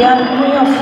ja myös